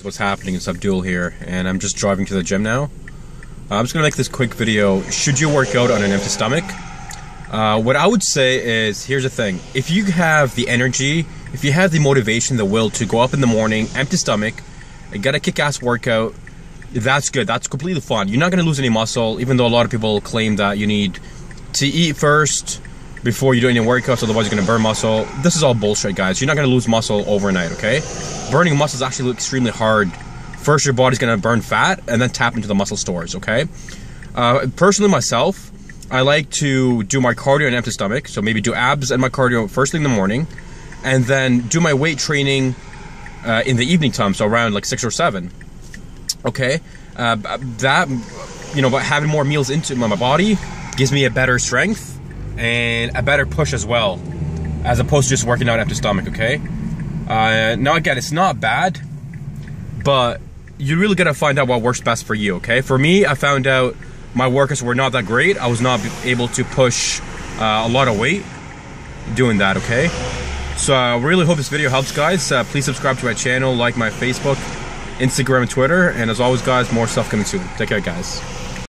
What's happening? It's Abdul here, and I'm just driving to the gym now. Uh, I'm just gonna make this quick video. Should you work out on an empty stomach? Uh, what I would say is, here's the thing: if you have the energy, if you have the motivation, the will to go up in the morning, empty stomach, and get a kick-ass workout, that's good. That's completely fun. You're not gonna lose any muscle, even though a lot of people claim that you need to eat first before you do any workouts, otherwise you're gonna burn muscle. This is all bullshit, guys. You're not gonna lose muscle overnight, okay? Burning muscle is actually extremely hard. First, your body's gonna burn fat and then tap into the muscle stores, okay? Uh, personally, myself, I like to do my cardio on empty stomach, so maybe do abs and my cardio first thing in the morning, and then do my weight training uh, in the evening time, so around like six or seven. Okay, uh, that you know, but having more meals into my body gives me a better strength and a better push as well, as opposed to just working out empty stomach, okay? Uh, now again, it's not bad, but you really gotta find out what works best for you, okay? For me, I found out my workouts were not that great. I was not able to push uh, a lot of weight doing that, okay? So I really hope this video helps, guys. Uh, please subscribe to my channel, like my Facebook, Instagram, and Twitter. And as always, guys, more stuff coming soon. Take care, guys.